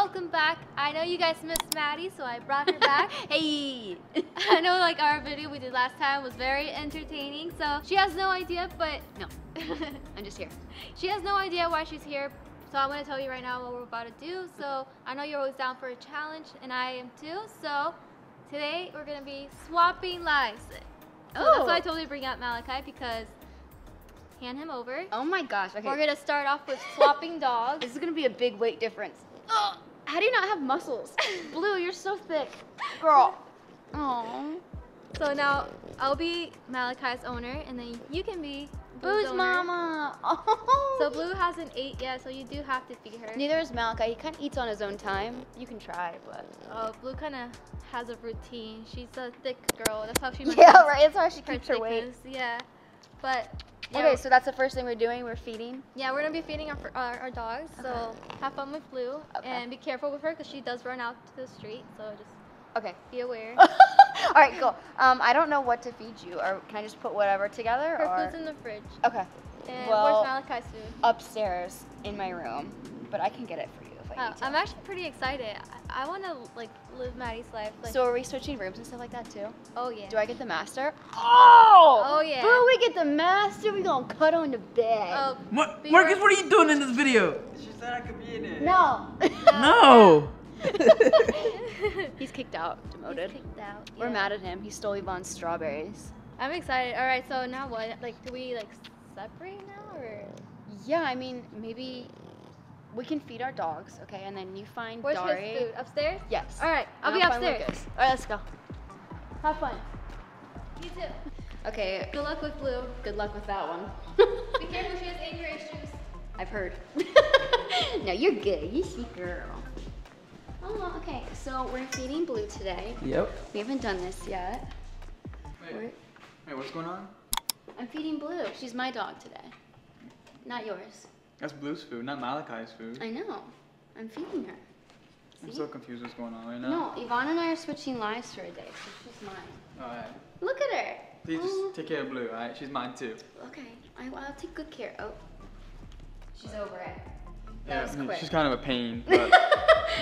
welcome back. I know you guys missed Maddie, so I brought her back. hey! I know like our video we did last time was very entertaining, so she has no idea, but no, I'm just here. She has no idea why she's here, so I'm gonna tell you right now what we're about to do. So I know you're always down for a challenge, and I am too. So today we're gonna be swapping lives. So oh. that's why I totally bring out Malachi because hand him over. Oh my gosh. Okay. We're gonna start off with swapping dogs. This is gonna be a big weight difference. How do you not have muscles? Blue, you're so thick. Girl. Aww. So now I'll be Malachi's owner and then you can be Blue's, Blue's mama. Oh. So Blue hasn't ate yet, so you do have to feed her. Neither is Malachi. He kind of eats on his own time. You can try, but. Oh, Blue kind of has a routine. She's a thick girl. That's how she. Yeah, right. That's how she keeps her, her weight. Yeah, but. Okay, so that's the first thing we're doing. We're feeding. Yeah, we're gonna be feeding our our, our dogs. Okay. So have fun with Blue okay. and be careful with her because she does run out to the street. So just okay, be aware. All right, cool. Um, I don't know what to feed you, or can I just put whatever together? Her or? food's in the fridge. Okay. And well, where's Malachi's food? Upstairs in my room, but I can get it for you. If I oh, I'm actually pretty excited. I, I want to like live Maddie's life. Like, so are we switching rooms and stuff like that too? Oh yeah. Do I get the master? Oh! Oh yeah. Boo, we get the master. We gonna cut on the bed. Oh, what? Marcus, what are you doing in this video? She said I could be in it. No. no. He's kicked out, demoted. He's kicked out. Yeah. We're mad at him. He stole Yvonne's strawberries. I'm excited. All right, so now what? Like, do we like separate now or? Yeah, I mean maybe we can feed our dogs, okay? And then you find Where's Dari. his food? Upstairs? Yes. All right, I'll be upstairs. All right, let's go. Have fun. You too. Okay. Good luck with Blue. Good luck with that one. be careful, she has anger issues. I've heard. no, you're good. You sweet girl. Oh, okay. So we're feeding Blue today. Yep. We haven't done this yet. Wait. Wait, what's going on? I'm feeding Blue. She's my dog today. Not yours. That's Blue's food, not Malachi's food. I know. I'm feeding her. See? I'm so confused what's going on right now. No, Yvonne and I are switching lives for a day, so she's mine. Alright. Look at her. Please oh. just take care of Blue, alright? She's mine too. Okay, I, will take good care. Oh, she's over it. That yeah, she's kind of a pain, but,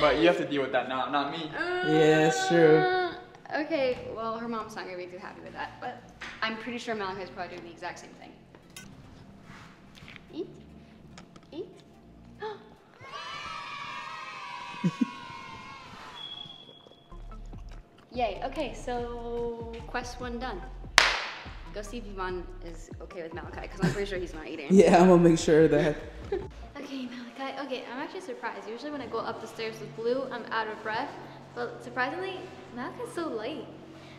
but you have to deal with that now, not me. Uh, yeah, it's true. Okay, well, her mom's not gonna be too happy with that, but I'm pretty sure Malachi's probably doing the exact same thing. Eat. Eat. Yay. Okay, so quest one done. Go see if Yvonne is okay with Malachi, because I'm pretty sure he's not eating. Yeah, I'm gonna make sure that. okay, Malachi. Okay, I'm actually surprised. Usually when I go up the stairs with Blue, I'm out of breath. But surprisingly, Malachi's so light.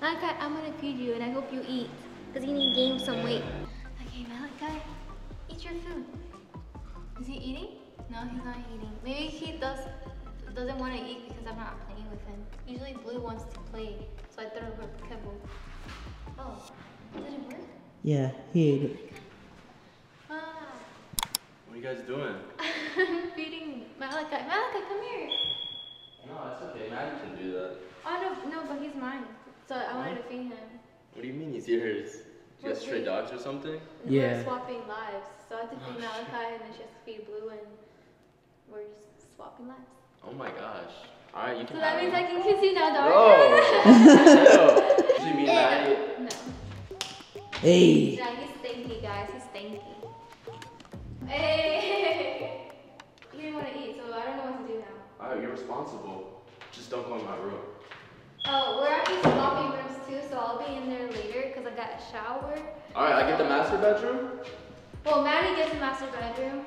Malachi, I'm gonna feed you, and I hope you eat, because you need to gain some weight. Okay, Malachi, eat your food. Is he eating? No, he's not eating. Maybe he does doesn't want to eat because I'm not playing with him. Usually Blue wants to play, so I threw her kibble. Oh, did it work? Yeah, he ate it. Ah. What are you guys doing? I'm feeding Malachi. Malachi, come here. No, that's okay. Maddie can do that. Oh no, no, but he's mine. So I wanted to feed him. What do you mean he's yours? Do you guys stray dogs or something? Yeah. We're swapping lives. So I have to feed Malachi and then she has to feed Blue and we're just swapping lives. Oh my gosh. Alright, you can So that means I can kiss you now, dog. Whoa! Hey. Yeah, he's stinky, guys. He's stinky. Hey! He didn't want to eat, so I don't know what to do now. Alright, you're responsible. Just don't go in my room. Oh, we're actually swapping rooms too, so I'll be in there later because I got a shower. Alright, I get the master bedroom? Well, Maddie gets the master bedroom.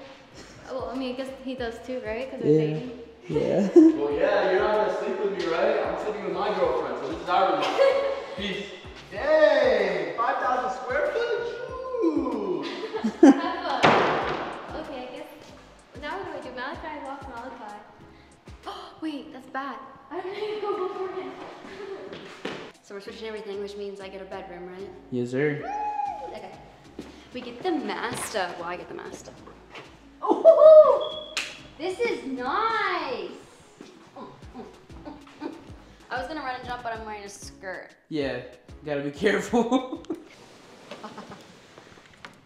Well, I mean, I guess he does too, right? Because we're yeah. dating. Yeah. well, yeah, you're not gonna sleep with me, right? I'm sleeping with my girlfriend, so this is our room. Peace. Dang! Wait, that's bad. I don't need to go before him. so we're switching everything, which means I get a bedroom, right? Yes, sir. Okay. We get the master. Well, I get the master. Oh, this is nice. I was gonna run and jump, but I'm wearing a skirt. Yeah, gotta be careful.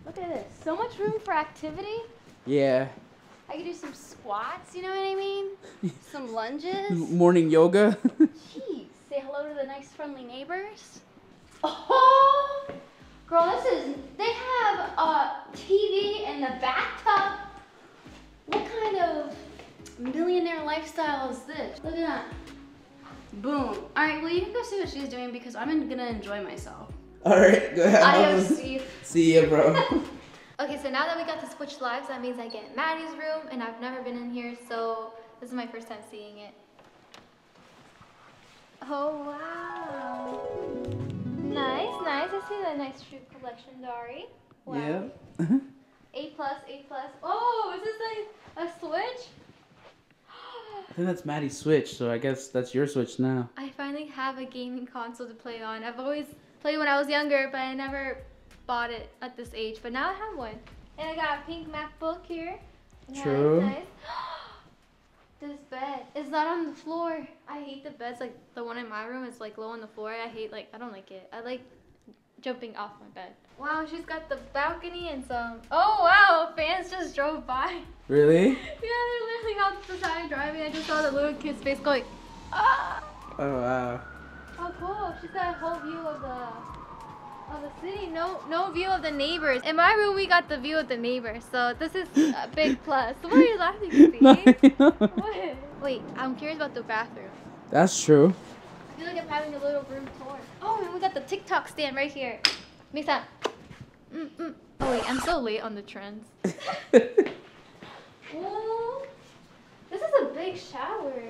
Look at this. So much room for activity. Yeah. I could do some squats, you know what I mean? Some lunges. Morning yoga. Jeez, say hello to the nice friendly neighbors. Oh, girl, this is, they have a TV in the bathtub. What kind of millionaire lifestyle is this? Look at that. Boom. All right, well, you can go see what she's doing because I'm gonna enjoy myself. All right, go ahead. Adios, Steve. See ya, bro. Okay, so now that we got to switch lives, that means I get Maddie's room, and I've never been in here, so this is my first time seeing it. Oh, wow. Nice, nice. I see that nice shoe collection, Dari. Wow. yeah. A plus, A plus. Oh, is this like a switch? I think that's Maddie's Switch, so I guess that's your Switch now. I finally have a gaming console to play on. I've always played when I was younger, but I never bought it at this age. But now I have one. And I got a pink MacBook here. Nice, True. nice. this bed is not on the floor. I hate the beds. Like the one in my room is like low on the floor. I hate like I don't like it. I like jumping off my bed. Wow, she's got the balcony and some. Oh wow, fans just drove by. Really? Yeah, they're literally out the side driving. I just saw the little kid's face going, ah. Oh wow. Oh, cool. She's got a whole view of the of the city. No, no view of the neighbors. In my room, we got the view of the neighbors, so this is a big plus. What are you laughing, Steve? what? Wait, I'm curious about the bathroom. That's true. I feel like I'm having a little room tour. Oh, and we got the TikTok stand right here. Make that. Mm -mm. Oh wait, I'm so late on the trends. Ooh, this is a big shower,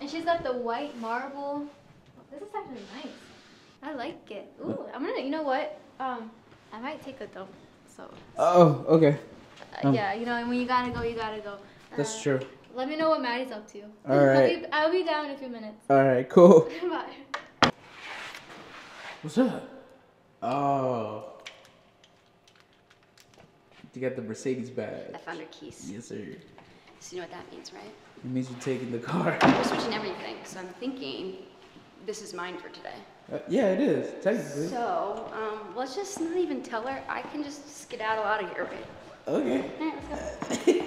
and she's got the white marble. This is actually nice. I like it. Ooh, I'm gonna. You know what? Um, I might take a dump. So. oh, okay. Uh, Um, yeah, you know, and when you gotta go, you gotta go. That's Uh, true. Let me know what Maddie's up to. All I'll be, I'll be down in a few minutes. All right, cool. Bye. What's up? Oh. You got the Mercedes bag. I found her keys. Yes, sir. So you know what that means, right? It means you're taking the car. We're switching everything, so I'm thinking this is mine for today. Uh, yeah, it is, technically. So, um, let's just not even tell her. I can just skedaddle out of here, right? Okay. All right, let's go.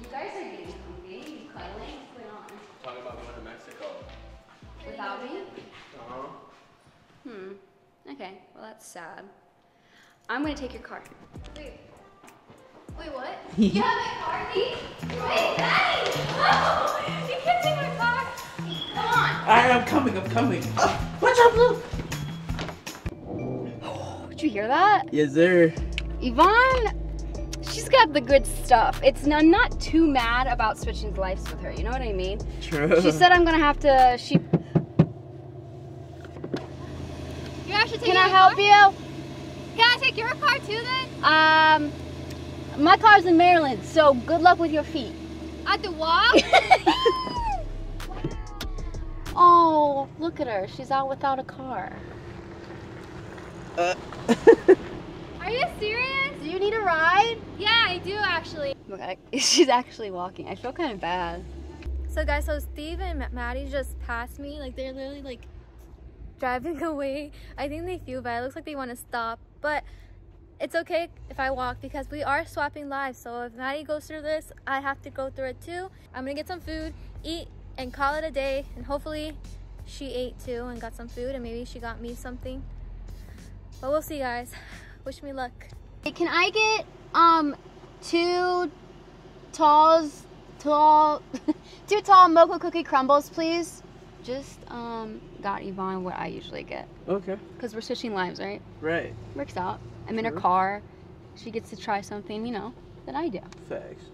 You guys are getting comfy. You cuddling? What's going on? Talking about going to Mexico. Without me? Uh-huh. Hmm. Okay. Well, that's sad. I'm gonna take your car. Wait. Wait, what? you have my car key? Wait, Maddie! No! You can't take my car! Come on. All right, I'm coming. I'm coming. Uh, watch out, Blue. Did you hear that? Yes, sir. Yvonne, she's got the good stuff. It's I'm not too mad about switching lives with her. You know what I mean? True. She said I'm gonna have to. She. You're actually taking Can I help car? you? Can I take your car too then? Um, my car's in Maryland, so good luck with your feet. I have to walk? Oh, look at her. She's out without a car. Uh, Are you serious? Do you need a ride? Yeah, I do actually. She's actually walking. I feel kind of bad. So guys, so Steve and Maddie just passed me. Like they're literally like driving away. I think they feel bad. It looks like they want to stop, but it's okay if I walk because we are swapping lives. So if Maddie goes through this, I have to go through it too. I'm gonna get some food, eat, and call it a day. And hopefully she ate too and got some food and maybe she got me something. But we'll see guys. Wish me luck. Can I get um two talls, tall, two tall mocha cookie crumbles, please? Just um got Yvonne what I usually get okay. because we're switching lives, right? Right. Works out. I'm in her Sure. car. She gets to try something, you know, that I do. Facts.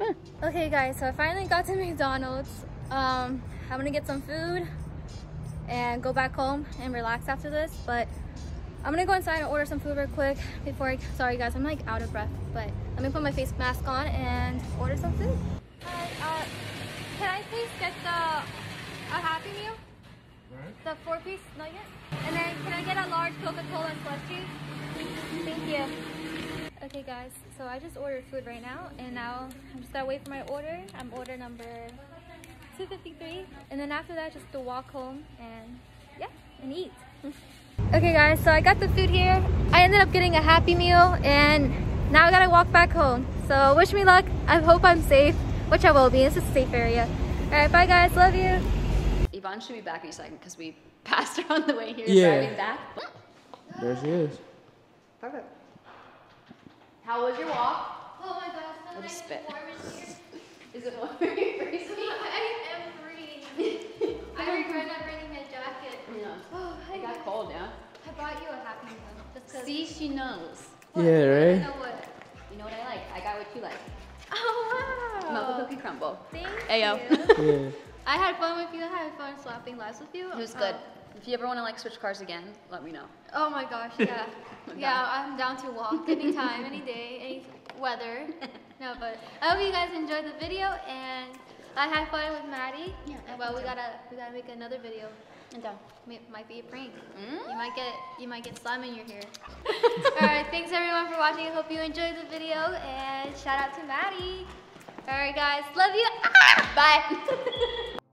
Okay guys, so I finally got to McDonald's. Um, I'm gonna get some food and go back home and relax after this, but I'm gonna go inside and order some food real quick before I, sorry guys, I'm like out of breath, but let me put my face mask on and order some food. Hi, uh, can I please get the, a Happy Meal? The four piece nugget? And then can I get a large Coca-Cola slushy? Thank you. Okay guys, so I just ordered food right now and now I'm just gotta wait for my order. I'm order number 253 and then after that just to walk home and yeah, and eat. okay guys, so I got the food here. I ended up getting a Happy Meal and now I gotta walk back home. So wish me luck. I hope I'm safe, which I will be. This is a safe area. All right, bye guys. Love you. Yvonne should be back in a second because we passed her on the way here Yeah. driving back. There she is. Perfect. How was your walk? Oh my gosh, so nice spit. and warm in here. Is it warm for you, Gracie? I am freezing. I regret not bringing my jacket. No. Oh, It got cold, yeah? I bought you a happy meal. Just 'cause- See, she knows. What? Yeah, I right? know what. You know what I like? I got what you like. Oh wow. Milk cookie crumble. Thank Ayo. you. Yeah. I had fun with you. I had fun swapping lives with you. It was Um, good. If you ever want to like switch cars again, let me know. Oh my gosh, yeah. I'm yeah, down. I'm down to walk anytime, any day, any weather. No, but I hope you guys enjoyed the video and I had fun with Maddie. Yeah, But did we too. gotta we gotta make another video. And. May- Might be a prank. Mm? You might get you might get slime in your hair. Alright, thanks everyone for watching. I hope you enjoyed the video and shout out to Maddie. Alright guys, love you. Ah! Bye.